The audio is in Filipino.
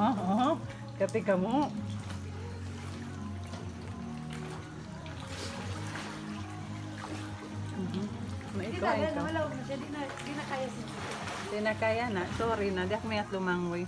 Aha, aha. Kati ka mo. Mhm. Na na, wala, kaya siya. Di na kaya na. Sorry na. Di ako mayat lumangoy.